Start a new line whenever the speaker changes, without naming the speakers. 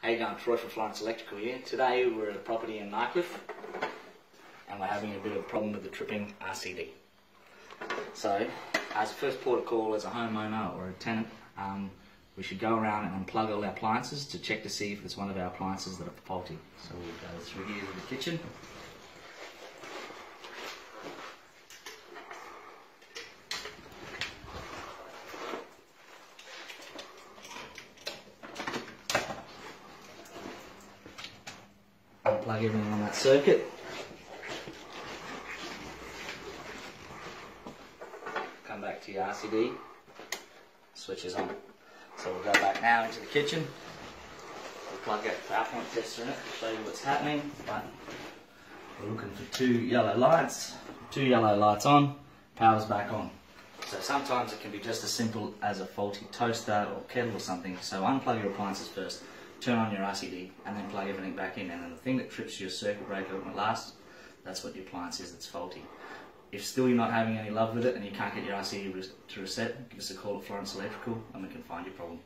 How you going? Troy from Florance Electrical here. Today we're at a property in Nightcliff and we're having a bit of a problem with the tripping RCD. So, as a first port of call as a homeowner or a tenant, um, we should go around and unplug all our appliances to check to see if it's one of our appliances that are faulty. So we'll go through here to the kitchen. Unplug everything on that circuit. Come back to your RCD, switches on. So we'll go back now into the kitchen. We'll plug that power point tester in it to show you what's happening. But we're looking for two yellow lights. Two yellow lights on, power's back on. So sometimes it can be just as simple as a faulty toaster or kettle or something. So unplug your appliances first, turn on your RCD, and then plug everything back in. And then the thing that trips your circuit breaker when it lasts, that's what your appliance is that's faulty. If still you're not having any love with it and you can't get your RCD to reset, give us a call at Florance Electrical and we can find your problem.